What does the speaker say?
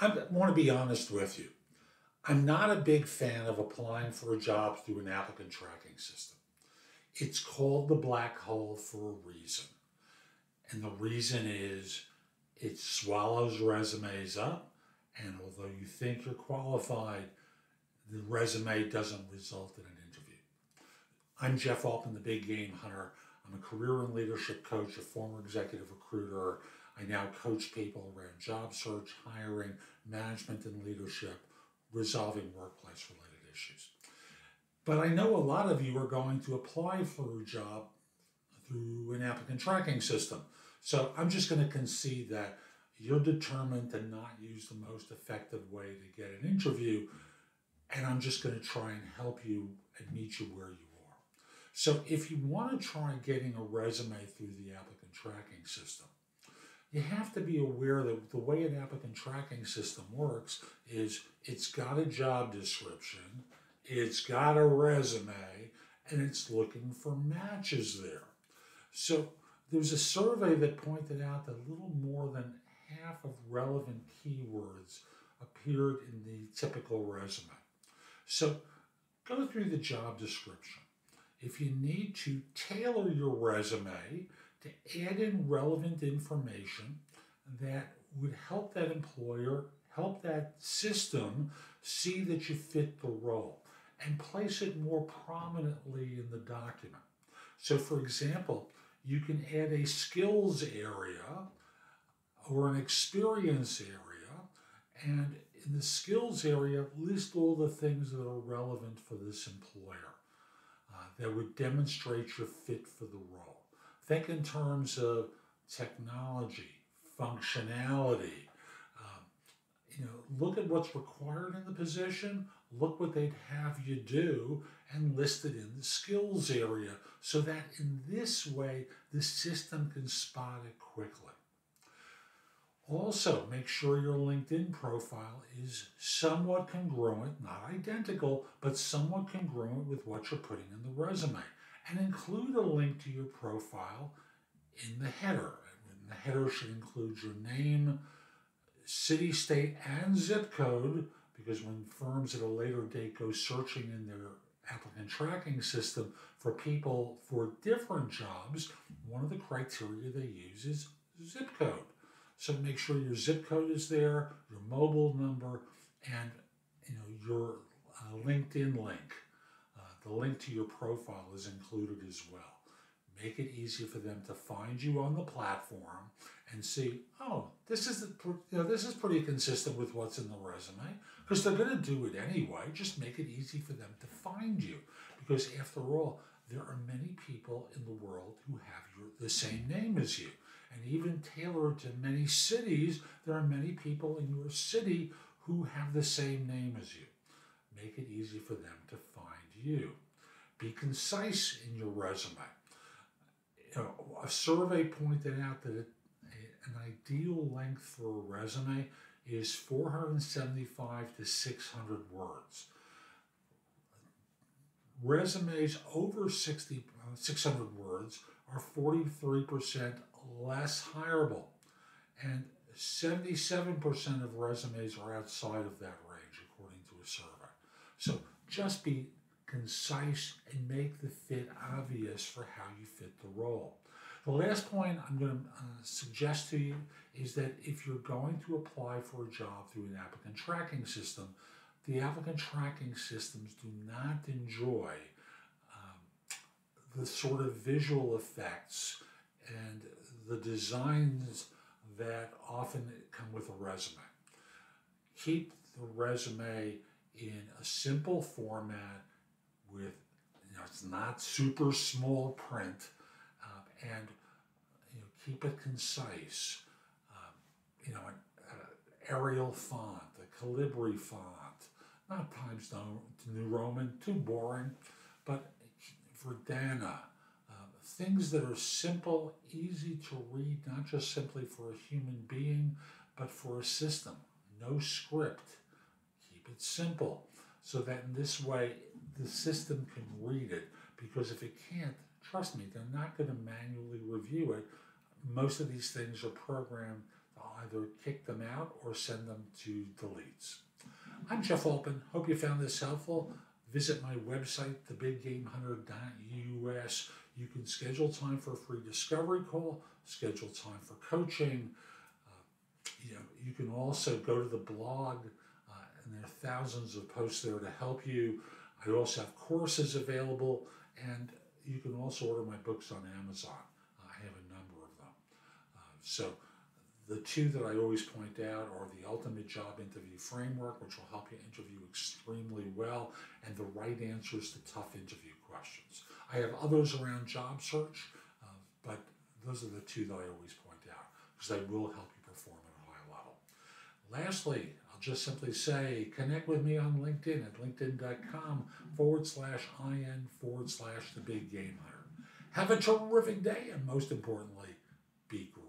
I want to be honest with you. I'm not a big fan of applying for a job through an applicant tracking system. It's called the black hole for a reason. And the reason is it swallows resumes up, and although you think you're qualified, the resume doesn't result in an interview. I'm Jeff Altman, the Big Game Hunter. I'm a career and leadership coach, a former executive recruiter. I now coach people around job search, hiring, management, and leadership, resolving workplace related issues. But I know a lot of you are going to apply for a job through an applicant tracking system. So I'm just going to concede that you're determined to not use the most effective way to get an interview, and I'm just going to try and help you and meet you where you are. So if you want to try getting a resume through the applicant tracking system, you have to be aware that the way an applicant tracking system works is it's got a job description, it's got a resume, and it's looking for matches there. So there's a survey that pointed out that a little more than half of relevant keywords appeared in the typical resume. So go through the job description. If you need to tailor your resume to add in relevant information that would help that employer, help that system see that you fit the role and place it more prominently in the document. So, for example, you can add a skills area or an experience area, and in the skills area, list all the things that are relevant for this employer uh, that would demonstrate your fit for the role. Think in terms of technology, functionality. Um, you know, look at what's required in the position, look what they'd have you do, and list it in the skills area so that in this way the system can spot it quickly. Also, make sure your LinkedIn profile is somewhat congruent, not identical, but somewhat congruent with what you're putting in the resume. And include a link to your profile in the header. And the header should include your name, city, state, and zip code, because when firms at a later date go searching in their applicant tracking system for people for different jobs, one of the criteria they use is zip code. So make sure your zip code is there, your mobile number, and you know your uh, LinkedIn link. The link to your profile is included as well. Make it easy for them to find you on the platform and see, oh, this is you know this is pretty consistent with what's in the resume because they're going to do it anyway. Just make it easy for them to find you because after all, there are many people in the world who have your, the same name as you. And even tailored to many cities, there are many people in your city who have the same name as you. Make it easy for them to find you. Be concise in your resume. You know, a survey pointed out that an ideal length for a resume is 475 to 600 words resumes over 60, uh, 600 words are 43% less hireable. And 77% of resumes are outside of that range, according to a survey. So just be concise and make the fit obvious for how you fit the role. The last point I'm going to uh, suggest to you is that if you're going to apply for a job through an applicant tracking system, the applicant tracking systems do not enjoy um, the sort of visual effects and the designs that often come with a resume. Keep the resume in a simple format with, you know, it's not super small print, uh, and you know, keep it concise. Um, you know, an, uh, Arial font, a Calibri font, not Times New Roman, too boring, but Verdana, uh, things that are simple, easy to read, not just simply for a human being, but for a system. No script. Keep it simple so that in this way the system can read it. Because if it can't, trust me, they're not going to manually review it. Most of these things are programmed I'll either kick them out or send them to deletes. I'm Jeff Altman. Hope you found this helpful. Visit my website, thebiggamehunter.us. You can schedule time for a free discovery call, schedule time for coaching. Uh, you know, you can also go to the blog, uh, and there are thousands of posts there to help you. I also have courses available, and you can also order my books on Amazon. I have a number of them. Uh, so the two that I always point out are the Ultimate Job Interview Framework, which will help you interview extremely well, and the right answers to tough interview questions. I have others around job search, uh, but those are the two that I always point out because they will help you perform at a high level. Lastly, just simply say connect with me on LinkedIn at linkedin.com forward slash IN forward slash the big game hunter. Have a terrific day, and most importantly, be great.